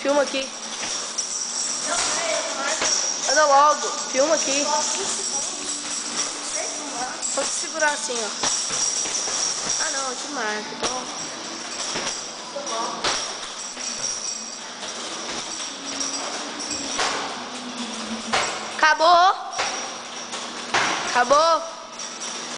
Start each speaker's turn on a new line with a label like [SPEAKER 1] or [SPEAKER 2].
[SPEAKER 1] Filma aqui. Anda logo. Filma aqui. Pode segurar assim, ó. Ah, não, eu te marco. Então... Acabou. Acabou.